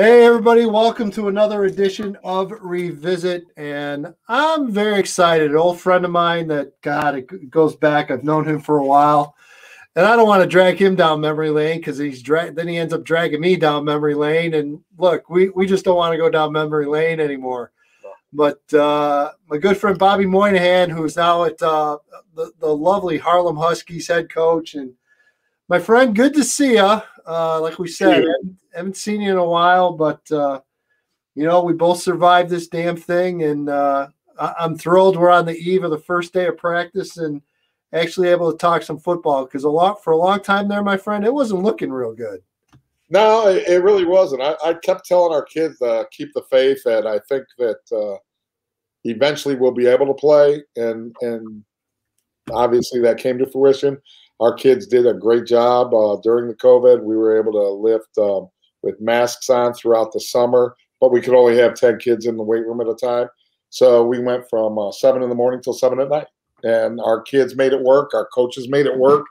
Hey, everybody, welcome to another edition of Revisit. And I'm very excited. An old friend of mine that, God, it goes back. I've known him for a while. And I don't want to drag him down memory lane because he's drag. Then he ends up dragging me down memory lane. And look, we, we just don't want to go down memory lane anymore. But uh, my good friend Bobby Moynihan, who's now at uh, the, the lovely Harlem Huskies head coach, and my friend, good to see you. Uh, like we said, I haven't seen you in a while, but uh, you know we both survived this damn thing, and uh, I- am thrilled we're on the eve of the first day of practice and actually able to talk some football because a lot for a long time there, my friend, it wasn't looking real good. No, it, it really wasn't. I, I, kept telling our kids uh, keep the faith, and I think that uh, eventually we'll be able to play, and and obviously that came to fruition. Our kids did a great job uh, during the COVID. We were able to lift um, with masks on throughout the summer, but we could only have 10 kids in the weight room at a time. So we went from uh, seven in the morning till seven at night. And our kids made it work. Our coaches made it work.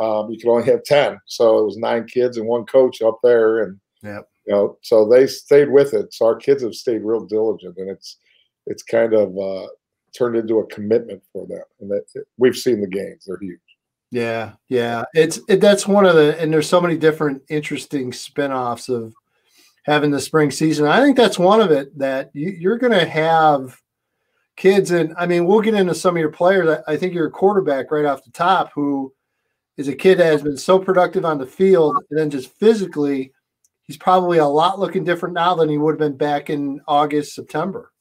Um, you could only have 10. So it was nine kids and one coach up there. And, yep. you know, so they stayed with it. So our kids have stayed real diligent and it's, it's kind of uh, turned into a commitment for them. And that we've seen the gains. They're huge. Yeah, yeah. It's it, that's one of the and there's so many different interesting spin-offs of having the spring season. I think that's one of it that you, you're going to have kids and I mean we'll get into some of your players. I, I think you're a quarterback right off the top who is a kid that has been so productive on the field and then just physically he's probably a lot looking different now than he would have been back in August, September.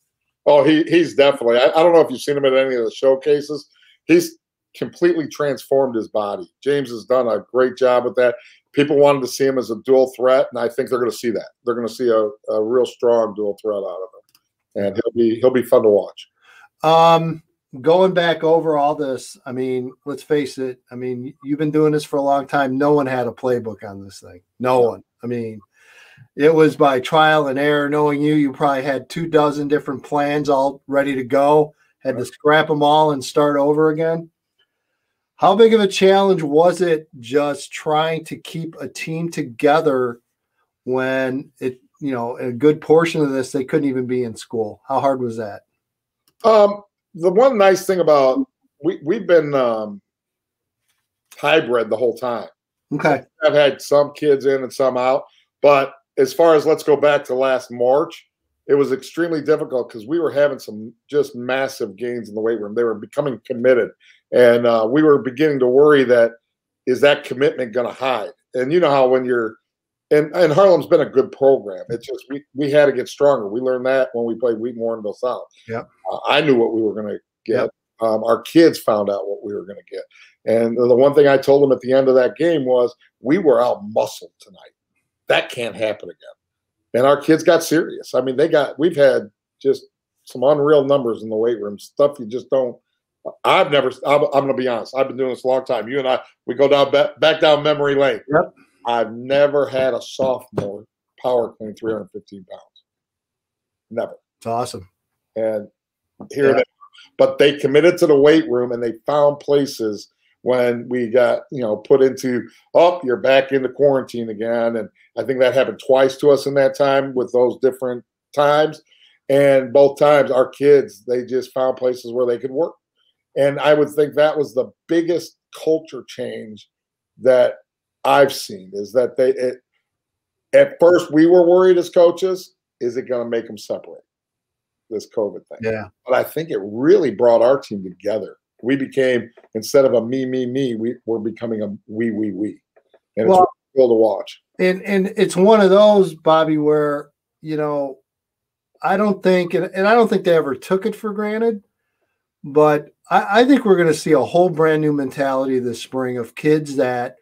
Oh, he he's definitely. I, I don't know if you've seen him at any of the showcases. He's completely transformed his body. James has done a great job with that. People wanted to see him as a dual threat, and I think they're going to see that. They're going to see a, a real strong dual threat out of him, and he'll be he'll be fun to watch. Um, going back over all this, I mean, let's face it. I mean, you've been doing this for a long time. No one had a playbook on this thing. No one. I mean, it was by trial and error. Knowing you, you probably had two dozen different plans all ready to go. Had to scrap them all and start over again. How big of a challenge was it just trying to keep a team together when it, you know, a good portion of this they couldn't even be in school? How hard was that? Um, the one nice thing about we we've been um, hybrid the whole time. Okay, I've had some kids in and some out, but as far as let's go back to last March, it was extremely difficult because we were having some just massive gains in the weight room. They were becoming committed, and uh, we were beginning to worry that is that commitment going to hide? And you know how when you're and, and Harlem's been a good program. It's just we we had to get stronger. We learned that when we played Wheaton Warrenville South. Yeah, uh, I knew what we were going to get. Yep. Um, our kids found out what we were going to get. And the one thing I told them at the end of that game was we were out muscled tonight. That can't happen again and our kids got serious. I mean, they got we've had just some unreal numbers in the weight room, stuff you just don't. I've never. I'm, I'm going to be honest. I've been doing this a long time. You and I, we go down back, back down memory lane. Yep. I've never had a sophomore power clean 315 pounds. Never. It's awesome. And here yeah. they, but they committed to the weight room and they found places when we got you know put into oh you're back into quarantine again and i think that happened twice to us in that time with those different times and both times our kids they just found places where they could work and i would think that was the biggest culture change that i've seen is that they it, at first we were worried as coaches is it going to make them separate this covid thing? Yeah. But i think it really brought our team together. We became instead of a me me me we we're becoming a we we we. And well, it's cool to watch. And and it's one of those bobby where you know i don't think and, and i don't think they ever took it for granted but i, I think we're going to see a whole brand new mentality this spring of kids that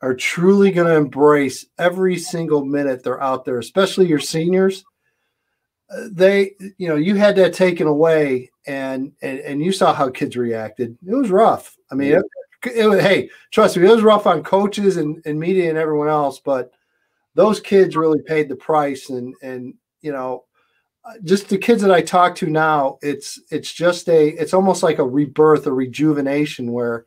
are truly going to embrace every single minute they're out there especially your seniors. Uh, they you know you had that taken away and and, and you saw how kids reacted. It was rough. I mean yeah. it, it, was, hey trust me it was rough on coaches and, and media and everyone else but those kids really paid the price and and you know just the kids that i talk to now it's it's just a it's almost like a rebirth a rejuvenation where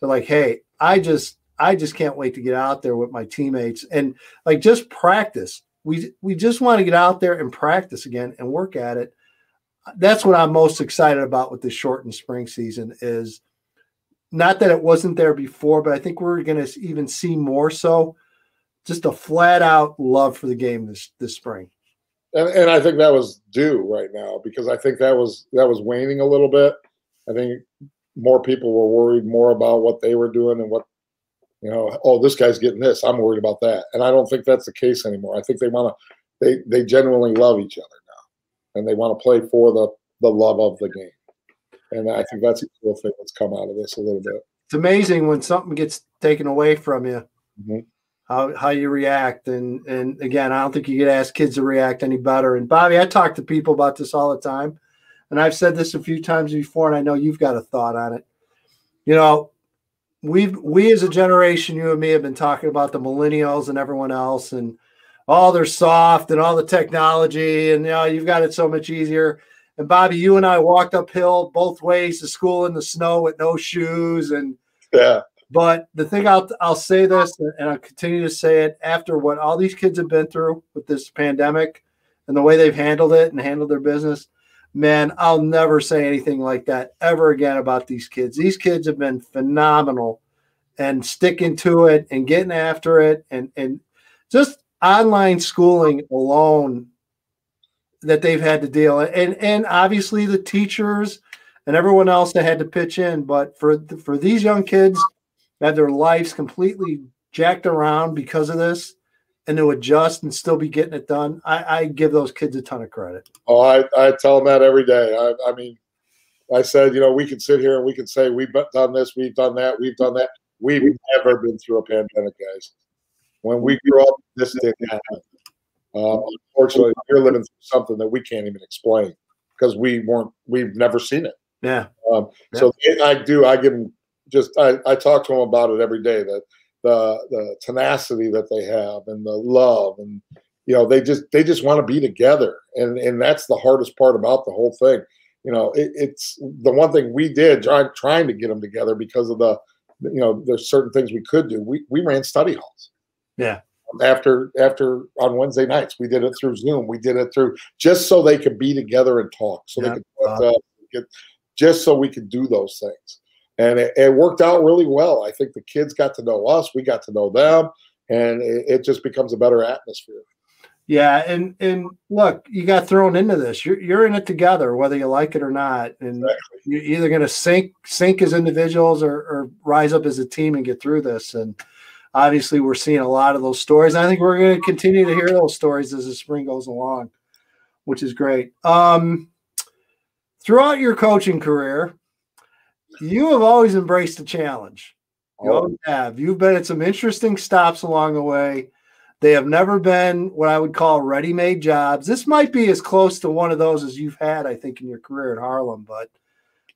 they're like hey i just i just can't wait to get out there with my teammates and like just practice we we just want to get out there and practice again and work at it. That's what I'm most excited about with this shortened spring season is not that it wasn't there before, but I think we're going to even see more so. Just a flat out love for the game this this spring. And, and I think that was due right now because I think that was that was waning a little bit. I think more people were worried more about what they were doing and what you know oh this guy's getting this i'm worried about that. And i don't think that's the case anymore. I think they want to they they genuinely love each other now and they want to play for the the love of the game. And i think that's a cool thing that's come out of this a little bit. It's amazing when something gets taken away from you. Mm-hmm. How, how you react and and again i don't think you could ask kids to react any better and bobby i talk to people about this all the time and i've said this a few times before and i know you've got a thought on it you know we've we as a generation, you and me, have been talking about the millennials and everyone else, and all they're soft and all the technology, and you know you've got it so much easier. And Bobby, you and I walked uphill both ways to school in the snow with no shoes, and yeah. But the thing I'll I'll say this, and I'll continue to say it after what all these kids have been through with this pandemic, and the way they've handled it and handled their business man, I'll never say anything like that ever again about these kids. These kids have been phenomenal and sticking to it and getting after it and and just online schooling alone that they've had to deal and and obviously the teachers and everyone else that had to pitch in but for for these young kids that their lives completely jacked around because of this and to adjust and still be getting it done, I, I give those kids a ton of credit. Oh, I, I tell them that every day. I, I mean, I said, you know, we can sit here and we can say we've done this, we've done that, we've done that. We've never been through a pandemic, guys. When we grew up, this didn't happen. Um, unfortunately, we're living through something that we can't even explain because we weren't, we've never seen it. Yeah. Um, yeah. So I do. I give them just. I, I talk to them about it every day. That the the tenacity that they have and the love and you know they just they just want to be together. And and that's the hardest part about the whole thing. You know it, it's the one thing we did trying trying to get them together because of the you know there's certain things we could do. We we ran study halls. Yeah. After after on wednesday nights. We did it through zoom. We did it through just so they could be together and talk. So yeah. they could uh, get, just so we could do those things and it, it, worked out really well. I think the kids got to know us, we got to know them, and it, it, just becomes a better atmosphere. Yeah, and and look, you got thrown into this. You're you're in it together, whether you like it or not, and exactly. you're either going to sink sink as individuals or, or rise up as a team and get through this. And obviously, we're seeing a lot of those stories. And I think we're going to continue to hear those stories as the spring goes along, which is great. Um, throughout your coaching career, you have always embraced the challenge. You oh. have. You've been at some interesting stops along the way. They have never been what I would call ready made jobs. This might be as close to one of those as you've had, I think, in your career at Harlem, but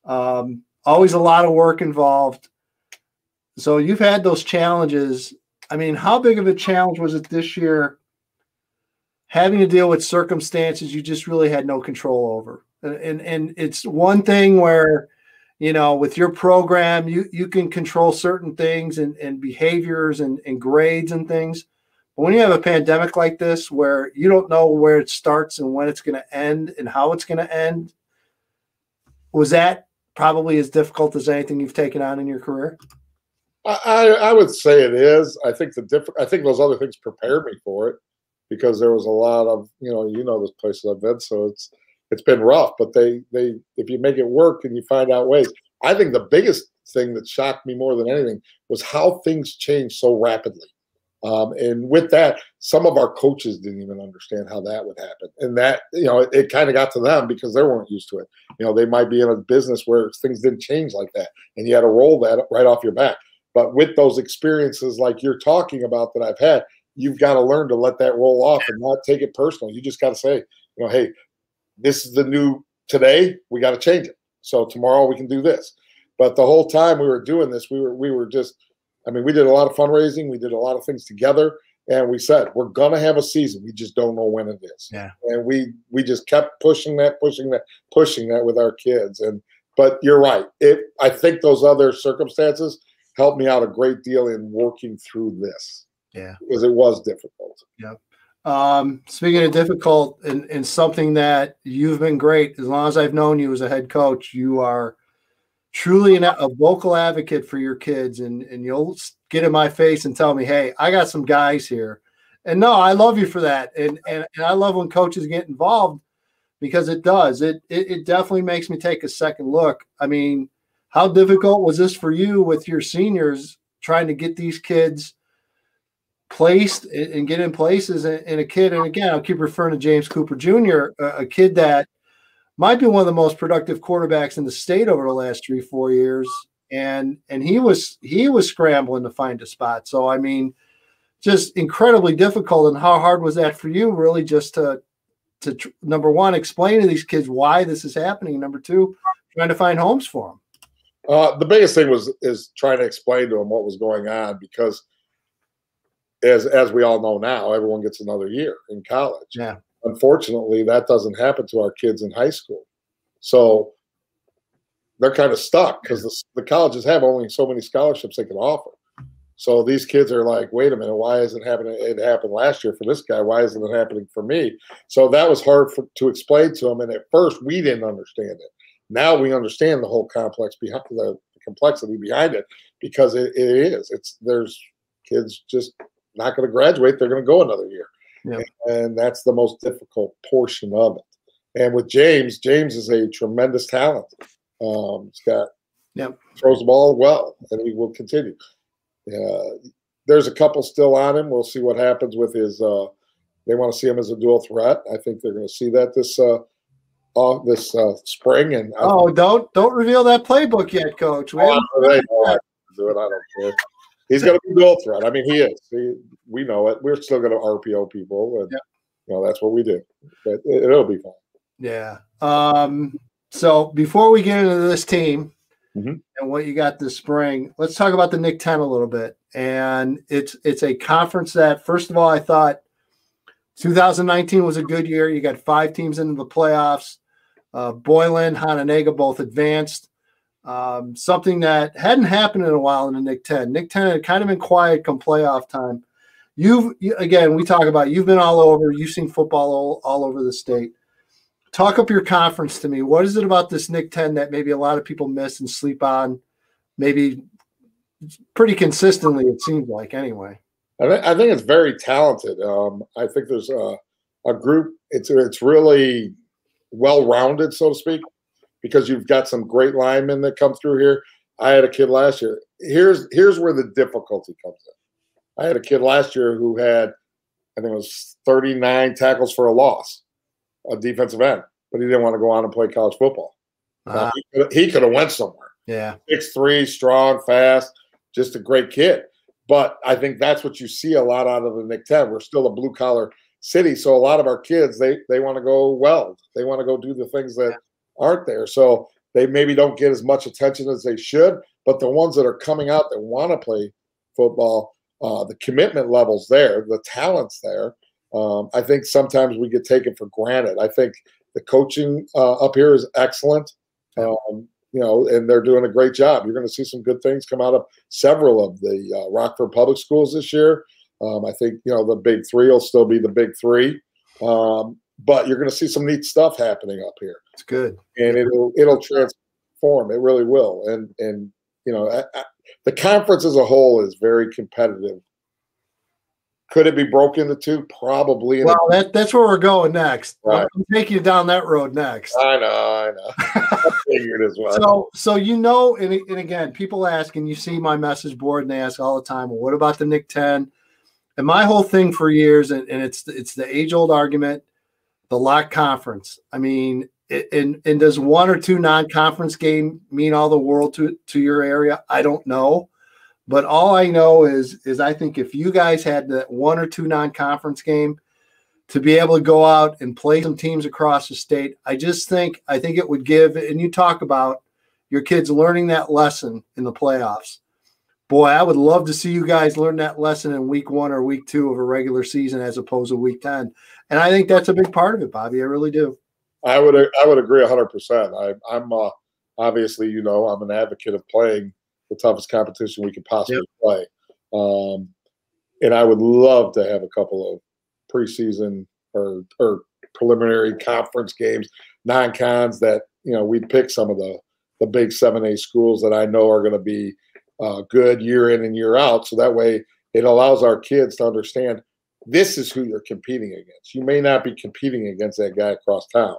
um, always a lot of work involved. So you've had those challenges. I mean, how big of a challenge was it this year having to deal with circumstances you just really had no control over? And, and, and it's one thing where you know with your program you you can control certain things and, and behaviors and, and grades and things but when you have a pandemic like this where you don't know where it starts and when it's going to end and how it's going to end was that probably as difficult as anything you've taken on in your career I, I would say it is. I think the different. I think those other things prepared me for it because there was a lot of you know you know those places I've been, so it's it's been rough, but they they if you make it work and you find out ways. I think the biggest thing that shocked me more than anything was how things changed so rapidly. Um, and with that, some of our coaches didn't even understand how that would happen. And that, you know, it, it kind of got to them because they weren't used to it. You know, they might be in a business where things didn't change like that. And you had to roll that right off your back. But with those experiences like you're talking about that I've had, you've got to learn to let that roll off and not take it personal. You just got to say, you know, hey, this is the new today. We got to change it. So tomorrow we can do this. But the whole time we were doing this, we were we were just. I mean, we did a lot of fundraising. We did a lot of things together, and we said we're gonna have a season. We just don't know when it is. Yeah. And we we just kept pushing that, pushing that, pushing that with our kids. And but you're right. It. I think those other circumstances helped me out a great deal in working through this. Yeah. Because it was difficult. Yep. Um, speaking of difficult and, and something that you've been great as long as I've known you as a head coach, you are truly an, a vocal advocate for your kids, and and you'll get in my face and tell me, "Hey, I got some guys here," and no, I love you for that, and and, and I love when coaches get involved because it does. It, it it definitely makes me take a second look. I mean, how difficult was this for you with your seniors trying to get these kids? Placed and get in places and a kid and again i'll keep referring to james cooper jr a kid that might be one of the most productive quarterbacks in the state over the last three four years. And and he was he was scrambling to find a spot. So i mean just incredibly difficult. And how hard was that for you really just to to number one explain to these kids why this is happening number two trying to find homes for them uh, the biggest thing was is trying to explain to them what was going on because as as we all know now, everyone gets another year in college. Yeah. Unfortunately, that doesn't happen to our kids in high school. So they're kind of stuck because the, the colleges have only so many scholarships they can offer. So these kids are like, wait a minute, why isn't happening? It happened last year for this guy. Why isn't it happening for me? So that was hard for, to explain to them. And at first, we didn't understand it. Now we understand the whole complex behind the, the complexity behind it because it, it is. It's there's kids just not going to graduate, they're going to go another year. Yeah. And that's the most difficult portion of it. And with James, James is a tremendous talent. Um, he's got yep. throws the ball well, and he will continue. Uh, there's a couple still on him. We'll see what happens with his. Uh, they want to see him as a dual threat. I think they're going to see that this uh, uh this uh, spring. And oh, don't don't reveal that playbook yet, Coach. We oh, do it. I don't care. He's going to be dual threat. I mean, he is. He, we know it. We're still going to RPO people, and you know that's what we do. But it, will be fine. Yeah. Um, so before we get into this team mm-hmm. and what you got this spring, let's talk about the NIC-10 a little bit. And it's it's a conference that, first of all, I thought 2019 was a good year. You got five teams into the playoffs. Uh, Boylan, Hononegah both advanced. Um, something that hadn't happened in a while in the NIC-10. Nick 10 had kind of been quiet come playoff time. You've, again, we talk about you've been all over, you've seen football all, all over the state. Talk up your conference to me. What is it about this NIC-10 that maybe a lot of people miss and sleep on? Maybe pretty consistently, it seems like, anyway. I, th- I think it's very talented. Um, I think there's a, a group, it's, it's really well rounded, so to speak because you've got some great linemen that come through here. I had a kid last year. Here's here's where the difficulty comes in. I had a kid last year who had, I think it was 39 tackles for a loss, a defensive end, but he didn't want to go on and play college football. Uh, he could have went somewhere. Yeah, six three, strong, fast, just a great kid. But I think that's what you see a lot out of the NIC-10. We're still a blue collar city, so a lot of our kids they they want to go weld. They want to go do the things that aren't there. So they maybe don't get as much attention as they should. But the ones that are coming out that want to play football, uh, the commitment levels there, the talents there. Um, I think sometimes we get taken for granted. I think the coaching uh, up here is excellent. Um, you know, and they're doing a great job. You're going to see some good things come out of several of the uh, Rockford public schools this year. Um, I think you know the big three will still be the big three. Um, but you're going to see some neat stuff happening up here. It's good, and it'll it'll transform. It really will. And and you know, I, I, the conference as a whole is very competitive. Could it be broken into two? Probably. Well, that, that's where we're going next. Right. I'm taking you down that road next. I know, I know. I figured as well. So, so you know, and, and again, people ask, and you see my message board, and they ask all the time, well, what about the NIC-10? And my whole thing for years, and, and it's it's the age old argument the lock conference. I mean, and and does one or two non-conference game mean all the world to to your area? I don't know, but all I know is is I think if you guys had that one or two non-conference game to be able to go out and play some teams across the state, I just think I think it would give. And you talk about your kids learning that lesson in the playoffs. Boy, I would love to see you guys learn that lesson in week one or week two of a regular season as opposed to week 10 and I think that's a big part of it, Bobby. I really do. I would I would agree 100. percent I'm uh, obviously you know I'm an advocate of playing the toughest competition we could possibly yep. play, um, and I would love to have a couple of preseason or or preliminary conference games, non-cons that you know we'd pick some of the the big seven A schools that I know are going to be uh, good year in and year out. So that way, it allows our kids to understand this is who you're competing against. You may not be competing against that guy across town.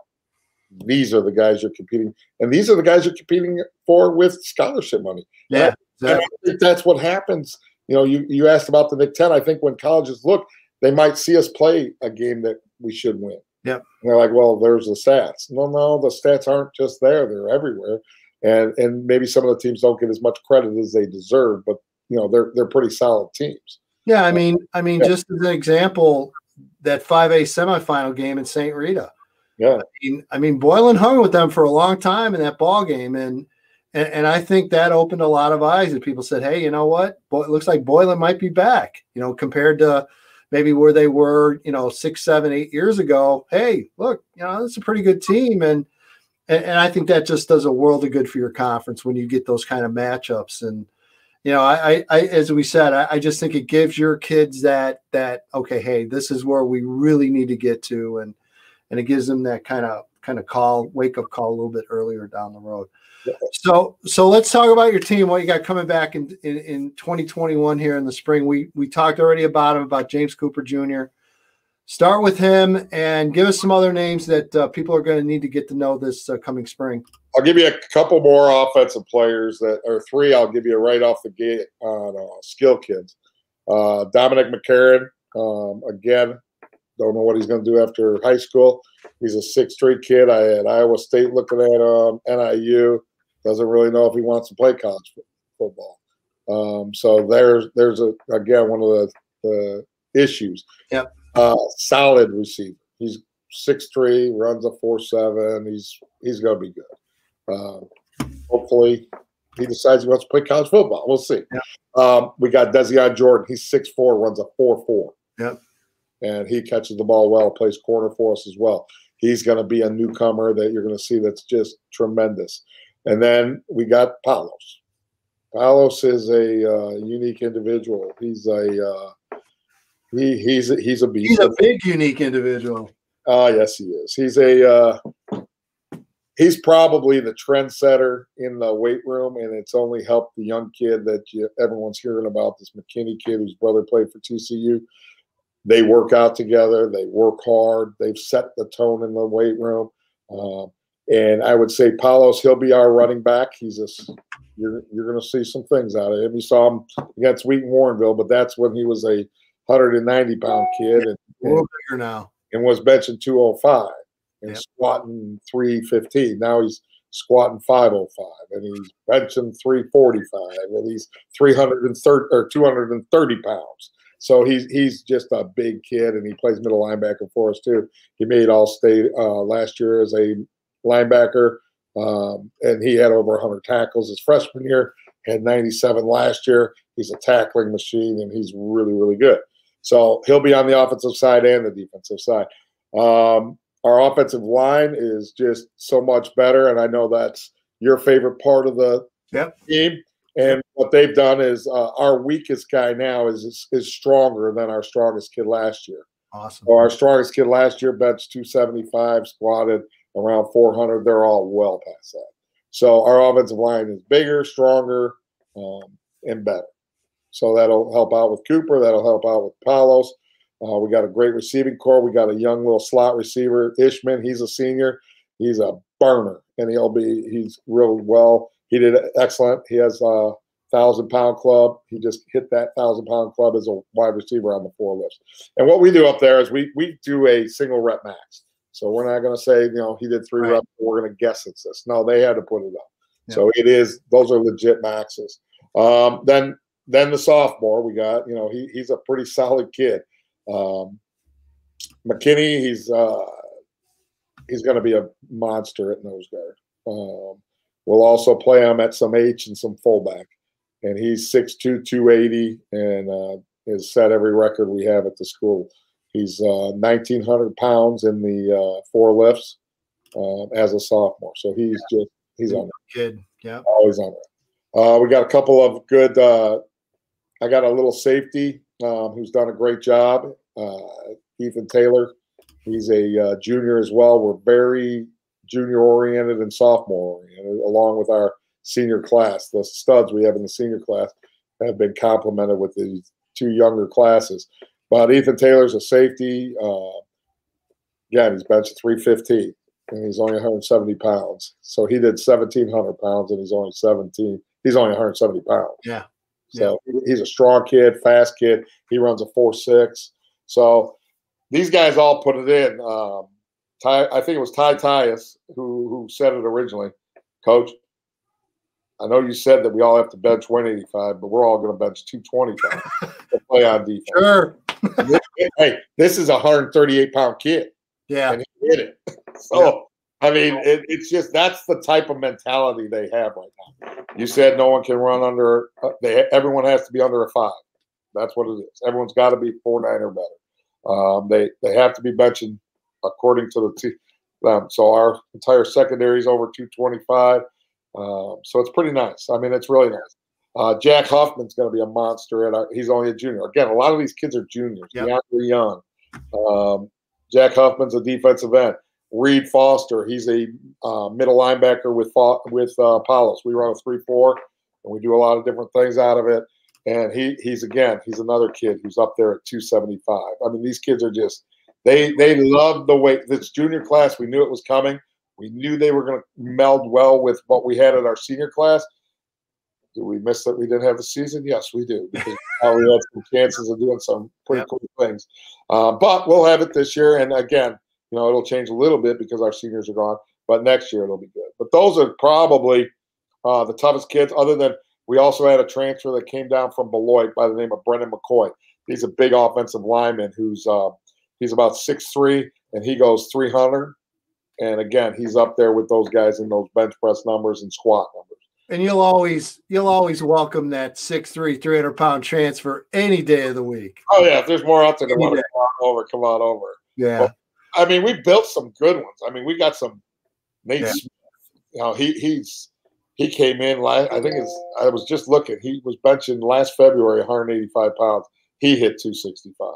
These are the guys you're competing, and these are the guys you're competing for with scholarship money. Yeah, exactly. I think that's what happens. You know, you you asked about the Big Ten. I think when colleges look, they might see us play a game that we should win. Yep. And they're like, well, there's the stats. No, no, the stats aren't just there; they're everywhere. And and maybe some of the teams don't get as much credit as they deserve, but you know, they're they're pretty solid teams. Yeah, I mean, I mean, yeah. just as an example, that 5A semifinal game in St. Rita. Yeah. I mean, I mean, Boylan hung with them for a long time in that ball game, and and, and I think that opened a lot of eyes. And people said, "Hey, you know what? Boy, it looks like Boylan might be back." You know, compared to maybe where they were, you know, six, seven, eight years ago. Hey, look, you know, it's a pretty good team, and, and and I think that just does a world of good for your conference when you get those kind of matchups. And you know, I, I as we said, I, I just think it gives your kids that that okay, hey, this is where we really need to get to, and and it gives them that kind of kind of call, wake up call a little bit earlier down the road. So so let's talk about your team. What you got coming back in, in, in 2021 here in the spring. We we talked already about him about James Cooper Jr. Start with him and give us some other names that uh, people are going to need to get to know this uh, coming spring. I'll give you a couple more offensive players that or three. I'll give you right off the gate on uh, skill kids. Uh, Dominic McCarron. Um, again, don't know what he's going to do after high school. He's a six-three kid. I had Iowa State looking at him, NIU doesn't really know if he wants to play college football. Um, so there's there's a again one of the, the issues. Yep. Uh, solid receiver. He's six three, runs a four seven. He's he's gonna be good. Uh, hopefully, he decides he wants to play college football. We'll see. Yep. Um, we got Dezion Jordan. He's six four, runs a four four. Yep. And he catches the ball well, plays corner for us as well. He's going to be a newcomer that you're going to see that's just tremendous. And then we got Palos. Palos is a uh, unique individual. He's a uh, he he's a, he's a beast. He's a big unique individual. Ah, uh, yes, he is. He's a uh, he's probably the trendsetter in the weight room, and it's only helped the young kid that you, everyone's hearing about. This McKinney kid whose brother played for TCU. They work out together. They work hard. They've set the tone in the weight room. Um, and I would say Palos, he'll be our running back. He's just you're you're going to see some things out of him. You saw him against Wheaton Warrenville, but that's when he was a 190 pound kid and, a little bigger now, and was benching 205 and yep. squatting 315. Now he's squatting 505 and he's benching 345 and he's 330 or 230 pounds. So he's he's just a big kid and he plays middle linebacker for us too. He made all state uh, last year as a linebacker, um, and he had over 100 tackles his freshman year. Had 97 last year. He's a tackling machine, and he's really, really good. So he'll be on the offensive side and the defensive side. Um, our offensive line is just so much better, and I know that's your favorite part of the yep. team. And what they've done is uh, our weakest guy now is, is, is stronger than our strongest kid last year. Awesome. So our strongest kid last year benched 275, squatted around 400. They're all well past that. So our offensive line is bigger, stronger, um, and better. So that'll help out with Cooper. That'll help out with Palos. Uh, we got a great receiving corps. We got a young little slot receiver, Ishman. He's a senior. He's a burner, and he'll be. He's real well. He did excellent. He has a thousand pound club. He just hit that thousand pound club as a wide receiver on the four lifts. And what we do up there is we we do a single rep max. So we're not going to say, you know, he did three right. reps. We're going to guess it's this. No, they had to put it up. Yeah. So it is. Those are legit maxes. Um, then then the sophomore we got. You know, he he's a pretty solid kid. Um, McKinney, he's uh, he's going to be a monster at nose guard. Um, we'll also play him at some H and some fullback, and he's 6'2", 280, and uh, has set every record we have at the school. He's uh, 1,900 pounds in the uh, four lifts uh, as a sophomore. So he's yeah. just he's on. Kid, yeah, always on there. Uh, we got a couple of good. I got a little safety um, who's done a great job. Uh, Ethan Taylor. He's a uh, junior as well. We're very junior oriented and sophomore oriented, along with our senior class. The studs we have in the senior class have been complemented with these two younger classes. But Ethan Taylor's a safety. Uh, again, he's benched 315 and he's only 170 pounds. So he did 1,700 pounds and he's only 17. He's only 170 pounds. Yeah. So yeah. he's a strong kid, fast kid. He runs a four six. So these guys all put it in. Um, Ty, I think it was Ty Tyus who who said it originally. Coach, I know you said that we all have to bench 185, but we're all going to bench 225 to play on defense. Sure. hey, this is a 138 pound kid. Yeah. And he did it. So, I mean, it, it's just that's the type of mentality they have right now. You said no one can run under, uh, they, everyone has to be under a five. That's what it is. Everyone's got to be four nine or better. Um, they they have to be benching according to the team. Um, so our entire secondary is over 225. Um, so it's pretty nice. I mean, it's really nice. Uh, Jack Huffman's going to be a monster. At our, he's only a junior. Again, a lot of these kids are juniors. Yep. DeAndre Young. Um, Jack Huffman's a defensive end. Reed Foster, he's a uh, middle linebacker with with uh. We run a three-four, and we do a lot of different things out of it. And he he's again, he's another kid who's up there at 275. I mean, these kids are just they they love the way this junior class. We knew it was coming. We knew they were going to meld well with what we had at our senior class. Do we miss that we didn't have the season? Yes, we do. Because now we had some chances of doing some pretty yep. cool things. Uh, but we'll have it this year. And again, you know, it'll change a little bit because our seniors are gone. But next year it'll be good. But those are probably uh, the toughest kids. Other than we also had a transfer that came down from Beloit by the name of Brendan McCoy. He's a big offensive lineman who's uh, he's about six three and he goes 300 and again, he's up there with those guys in those bench press numbers and squat numbers. And you'll always you'll always welcome that 6'3", 300 pound transfer any day of the week. Oh yeah, if there's more out there that want to come on over, come on over. Yeah. But, I mean, we built some good ones. I mean, we got some Nate yeah. Smith. You know, he he's he came in last. I think it's. I was just looking. He was benching last February, 185 pounds. He hit 265.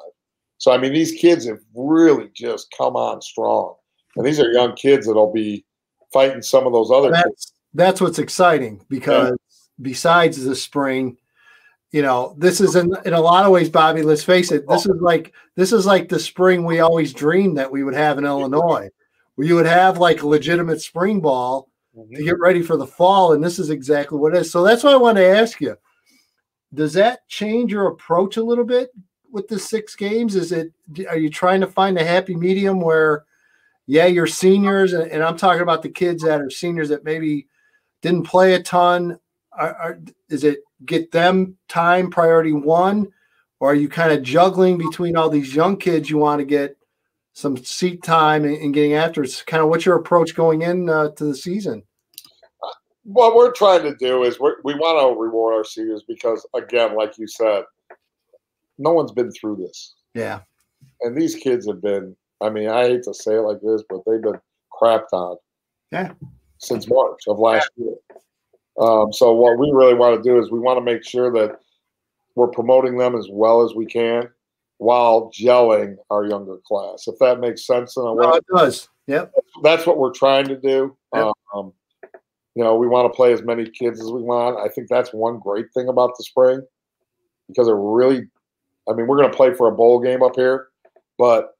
So I mean, these kids have really just come on strong. And these are young kids that'll be fighting some of those other that's, kids. That's what's exciting because yeah. besides the spring, you know, this is in, in a lot of ways, Bobby, let's face it, this oh. is like this is like the spring we always dreamed that we would have in Illinois, where you would have like a legitimate spring ball mm-hmm. to get ready for the fall. And this is exactly what it is. So that's why I want to ask you. Does that change your approach a little bit with the six games? Is it are you trying to find a happy medium where yeah, you're seniors, and, and, I'm talking about the kids that are seniors that maybe didn't play a ton. Are, are, is it get them time priority one, or are you kind of juggling between all these young kids you want to get some seat time and, and getting after? It's kind of what's your approach going in uh, to the season? What we're trying to do is we want to reward our seniors because, again, like you said, no one's been through this. Yeah. And these kids have been I mean, I hate to say it like this, but they've been crapped on. Yeah. Since March of last year. Um, so what we really want to do is we want to make sure that we're promoting them as well as we can while gelling our younger class. If that makes sense in a way. No, it does. Yep. That's what we're trying to do. Yep. Um, you know, we want to play as many kids as we want. I think that's one great thing about the spring because it really, I mean, we're going to play for a bowl game up here, but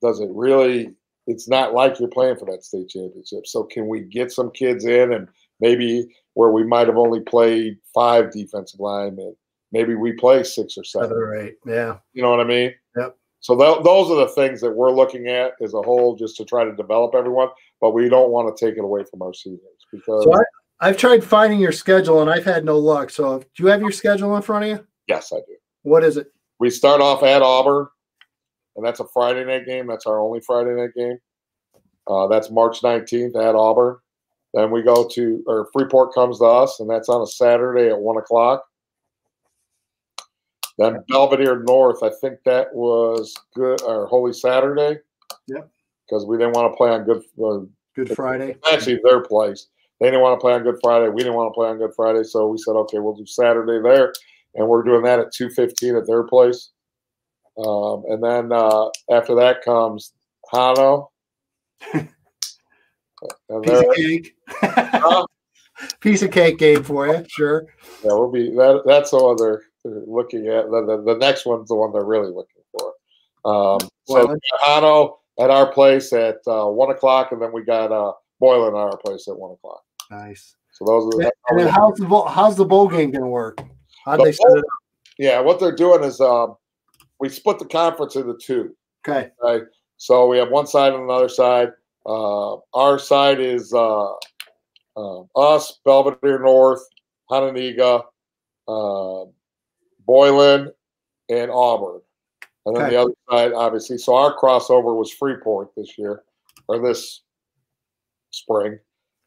does it really it's not like you're playing for that state championship. So can we get some kids in and maybe where we might have only played five defensive linemen, maybe we play six or seven. Right. Yeah. You know what I mean? Yep. So th- those are the things that we're looking at as a whole, just to try to develop everyone. But we don't want to take it away from our seniors because. So I, have tried finding your schedule and I've had no luck. So do you have your schedule in front of you? Yes, I do. What is it? We start off at Auburn and that's a Friday night game. That's our only Friday night game. Uh, that's March 19th at Auburn. Then we go to, or Freeport comes to us, and that's on a Saturday at one o'clock. Then Belvidere North, I think that was good, or Holy Saturday. Yep. Because we didn't want to play on Good uh, Good Friday. Actually, their place. They didn't want to play on Good Friday. We didn't want to play on Good Friday, so we said, okay, we'll do Saturday there, and we're doing that at two fifteen at their place. Um, and then uh, after that comes Hano. Piece of cake. Piece of cake game for you, sure. Yeah, we'll be that. That's the one they're, they're looking at. The, the, the, next one's the one they're really looking for. Um, so Hano at our place at uh, one o'clock, and then we got uh, Boylan at our place at one o'clock. Nice. So those are. The, and then how's the bowl, how's the bowl game going to work? How they set it up? Yeah, what they're doing is um, we split the conference into two. Okay. Right. So we have one side and another side. Uh, our side is uh, uh, us, Belvidere North, Hononegah, uh, Boylan, and Auburn. And then okay. the other side, obviously. So our crossover was Freeport this year, or this spring.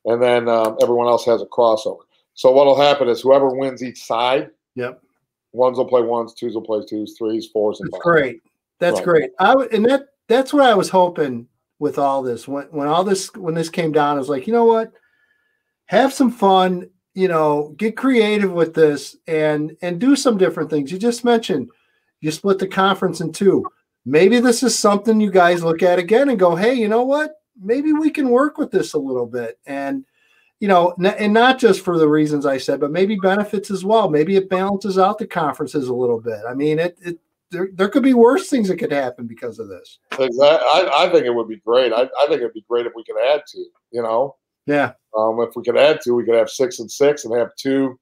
And then um, everyone else has a crossover. So what will happen is whoever wins each side. Yep. Ones will play ones, twos will play twos, threes, fours, and That's fives. great. That's right. great. I and that that's what I was hoping with all this. When when all this when this came down, I was like, you know what? Have some fun, you know, get creative with this and and do some different things. You just mentioned you split the conference in two. Maybe this is something you guys look at again and go, hey, you know what? Maybe we can work with this a little bit. And you know, and not just for the reasons I said, but maybe benefits as well. Maybe it balances out the conferences a little bit. I mean, it, it there, there could be worse things that could happen because of this. Exactly. I, I think it would be great. I, I think it'd be great if we could add to, you know? Yeah. Um, if we could add to, we could have six and six and have two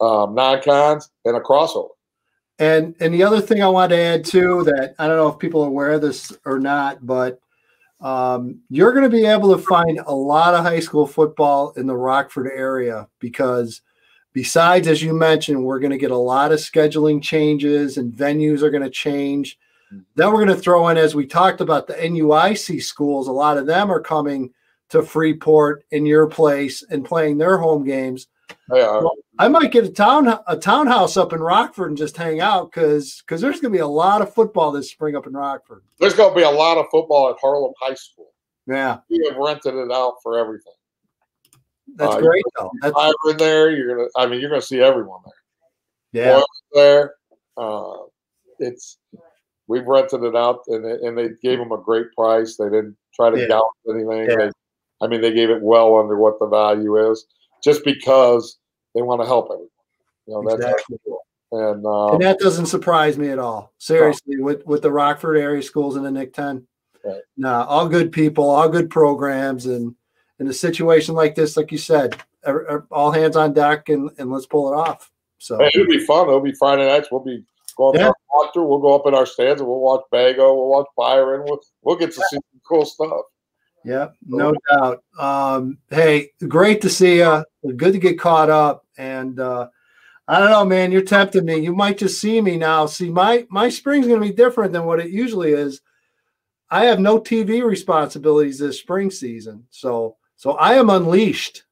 um, non-cons and a crossover. And and the other thing I want to add too that I don't know if people are aware of this or not, but um, you're going to be able to find a lot of high school football in the Rockford area because – Besides, as you mentioned, we're going to get a lot of scheduling changes and venues are going to change. Mm-hmm. Then we're going to throw in, as we talked about, the NUIC schools. A lot of them are coming to Freeport in your place and playing their home games. Well, I might get a town a townhouse up in Rockford and just hang out because because there's going to be a lot of football this spring up in Rockford. There's going to be a lot of football at Harlem High School. Yeah, we have rented it out for everything. That's uh, great though. That's in there. You're gonna. I mean, you're gonna see everyone there. Yeah. there. Uh, it's we've rented it out, and they, and they gave them a great price. They didn't try to yeah. gouge anything. Yeah. They, I mean, they gave it well under what the value is, just because they want to help everyone. You know, that's exactly. cool. And, um, and that doesn't surprise me at all. Seriously, no. with with the Rockford area schools in the NIC-10, right. nah, all good people, all good programs, and in a situation like this, like you said, all hands on deck and, and let's pull it off. So hey, it'll be fun. It'll be Friday nights. We'll be going yeah. to We'll go up in our stands and we'll watch Bago. We'll watch Byron. We'll, we'll get to see some cool stuff. Yeah, no doubt. Um, hey, great to see you. Good to get caught up. And uh, I don't know, man. You're tempting me. You might just see me now. See, my my spring's going to be different than what it usually is. I have no TV responsibilities this spring season, so so I am unleashed.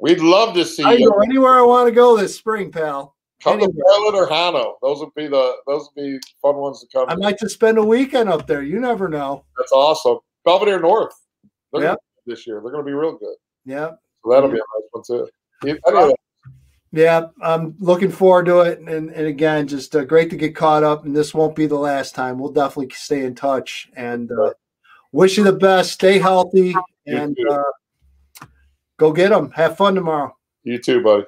We'd love to see I you. go anywhere I want to go this spring, pal. Come anywhere. to or Hano. Those would be the those would be fun ones to come. I might just spend a weekend up there. You never know. That's awesome. Belvidere North. They're yep. this year. They're going to be real good. Yeah. So that'll be a nice one too. Anyway. Yeah, I'm looking forward to it. And, and again, just uh, great to get caught up. And this won't be the last time. We'll definitely stay in touch and uh, wish you the best. Stay healthy and uh, Go get them. Have fun tomorrow. You too, buddy.